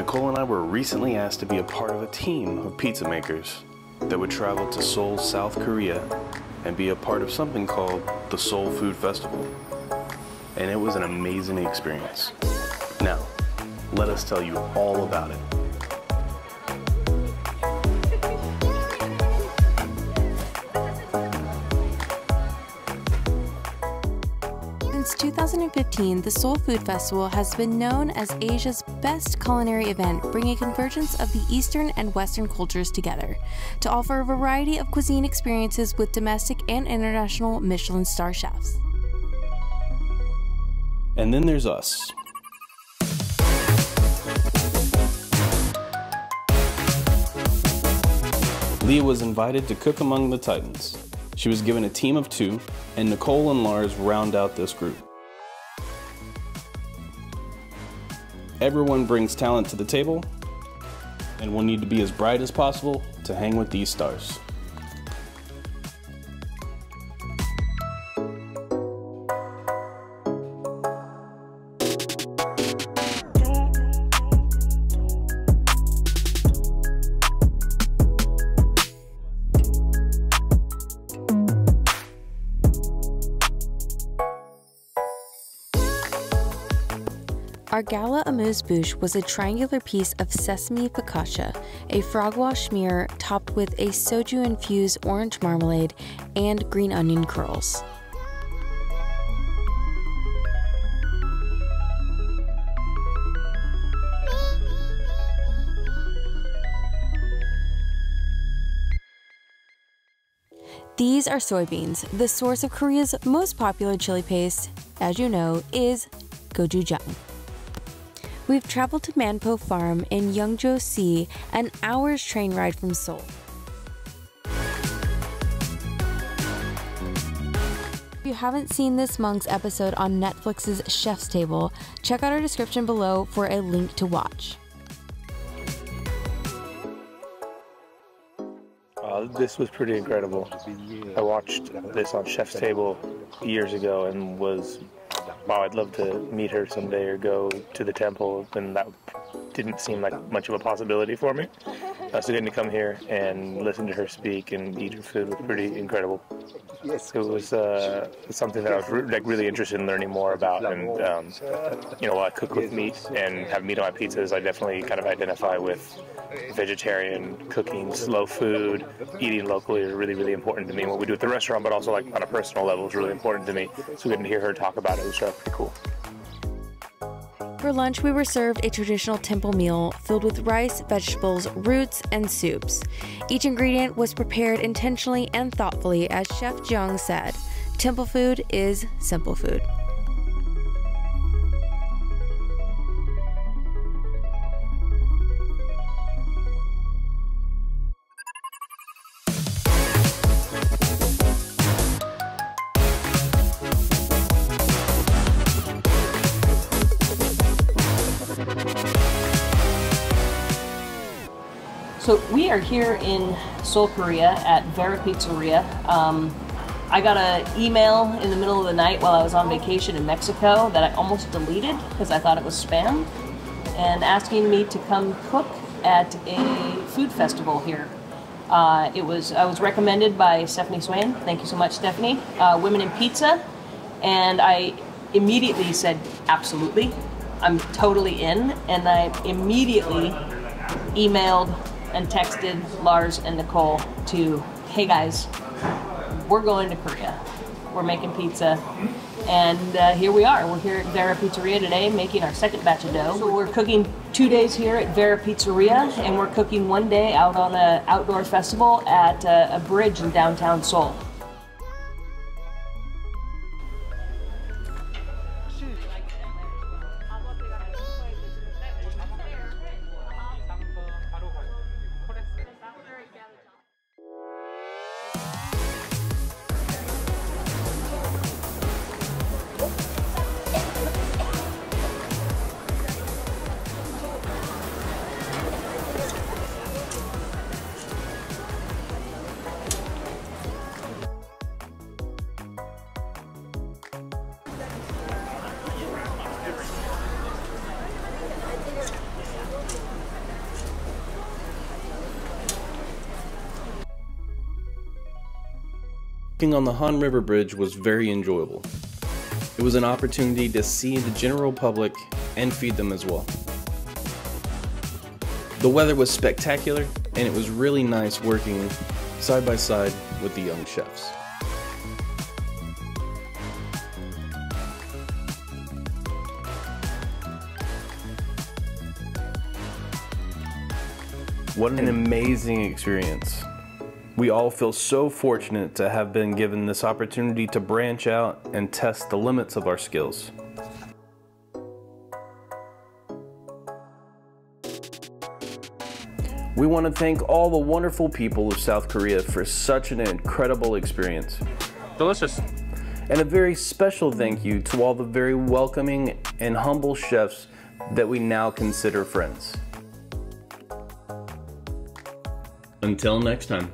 Nicole and I were recently asked to be a part of a team of pizza makers that would travel to Seoul, South Korea and be a part of something called the Seoul Food Festival. And it was an amazing experience. Now, let us tell you all about it. Since 2015, the Seoul Food Festival has been known as Asia's best culinary event, bringing a convergence of the Eastern and Western cultures together to offer a variety of cuisine experiences with domestic and international Michelin star chefs. And then there's us. Leah was invited to cook among the Titans. She was given a team of two, and Nicole and Lars round out this group. Everyone brings talent to the table, and will need to be as bright as possible to hang with these stars. Our gala amuse-bouche was a triangular piece of sesame focaccia, a frogwa schmear topped with a soju-infused orange marmalade and green onion curls. These are soybeans. The source of Korea's most popular chili paste, as you know, is gochujang. We've traveled to Manpo Farm in Yeongjo-si, an hour's train ride from Seoul. If you haven't seen this Monk's episode on Netflix's Chef's Table, check out our description below for a link to watch. Uh, this was pretty incredible. I watched this on Chef's Table years ago and was, wow, I'd love to meet her someday or go to the temple, and that didn't seem like much of a possibility for me. Uh, so getting to come here and listen to her speak and eat her food was pretty incredible. It was uh, something that I was re- like really interested in learning more about, and um, you know, while I cook with meat and have meat on my pizzas, I definitely kind of identify with vegetarian cooking, slow food, eating locally is really, really important to me. What we do at the restaurant, but also like on a personal level, is really important to me. So getting to hear her talk about it was uh, pretty cool. For lunch, we were served a traditional temple meal filled with rice, vegetables, roots, and soups. Each ingredient was prepared intentionally and thoughtfully, as Chef Jeong said. Temple food is simple food. So we are here in Seoul, Korea at Vera Pizzeria. Um, I got an email in the middle of the night while I was on vacation in Mexico that I almost deleted because I thought it was spam, and asking me to come cook at a food festival here. Uh, it was I was recommended by Stephanie Swain. Thank you so much, Stephanie. Uh, Women in Pizza, and I immediately said absolutely. I'm totally in, and I immediately emailed and texted Lars and Nicole to, hey guys, we're going to Korea. We're making pizza. And uh, here we are. We're here at Vera Pizzeria today making our second batch of dough. So we're cooking two days here at Vera Pizzeria, and we're cooking one day out on an outdoor festival at uh, a bridge in downtown Seoul. Working on the Han River Bridge was very enjoyable. It was an opportunity to see the general public and feed them as well. The weather was spectacular, and it was really nice working side by side with the young chefs. What an amazing experience. We all feel so fortunate to have been given this opportunity to branch out and test the limits of our skills. We want to thank all the wonderful people of South Korea for such an incredible experience. Delicious. And a very special thank you to all the very welcoming and humble chefs that we now consider friends. Until next time.